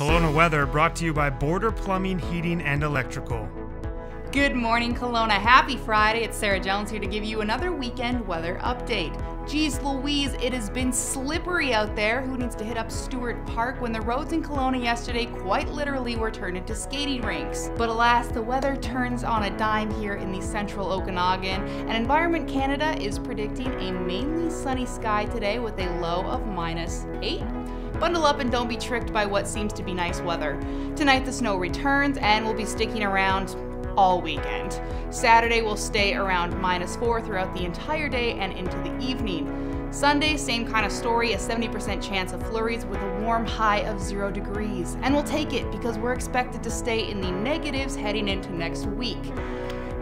Kelowna weather brought to you by Border Plumbing, Heating, and Electrical. Good morning, Kelowna. Happy Friday. It's Sarah Jones here to give you another weekend weather update. Geez Louise, it has been slippery out there. Who needs to hit up Stuart Park when the roads in Kelowna yesterday quite literally were turned into skating rinks? But alas, the weather turns on a dime here in the central Okanagan, and Environment Canada is predicting a mainly sunny sky today with a low of minus 8. Bundle up and don't be tricked by what seems to be nice weather. Tonight the snow returns and will be sticking around all weekend. Saturday will stay around minus 4 throughout the entire day and into the evening. Sunday, same kind of story, a 70% chance of flurries with a warm high of 0 degrees. And we'll take it because we're expected to stay in the negatives heading into next week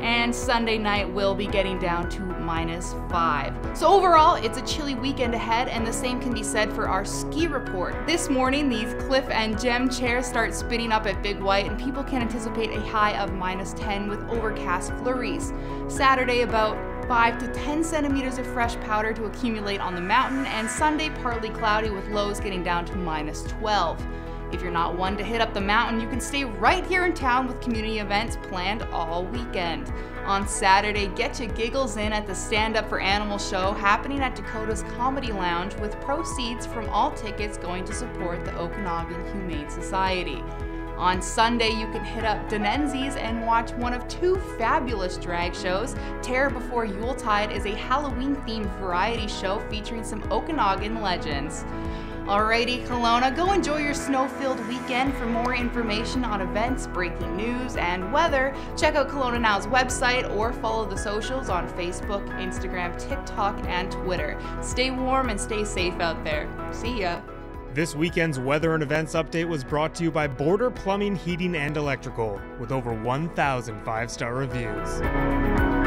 and Sunday night will be getting down to minus 5. So overall, it's a chilly weekend ahead and the same can be said for our ski report. This morning, these Cliff and Gem chairs start spinning up at Big White and people can anticipate a high of minus 10 with overcast flurries. Saturday, about 5 to 10 centimeters of fresh powder to accumulate on the mountain, and Sunday partly cloudy with lows getting down to minus 12. If you're not one to hit up the mountain, you can stay right here in town with community events planned all weekend. On Saturday, get your giggles in at the Stand Up for Animals show happening at Dakota's Comedy Lounge with proceeds from all tickets going to support the Okanagan Humane Society. On Sunday, you can hit up Denenzi's and watch one of two fabulous drag shows. Terror Before Yuletide is a Halloween themed variety show featuring some Okanagan legends. Alrighty, Kelowna, go enjoy your snow-filled weekend. For more information on events, breaking news, and weather, check out Kelowna Now's website or follow the socials on Facebook, Instagram, TikTok, and Twitter. Stay warm and stay safe out there. See ya. This weekend's weather and events update was brought to you by Border Plumbing, Heating, and Electrical, with over 1,000 five star reviews.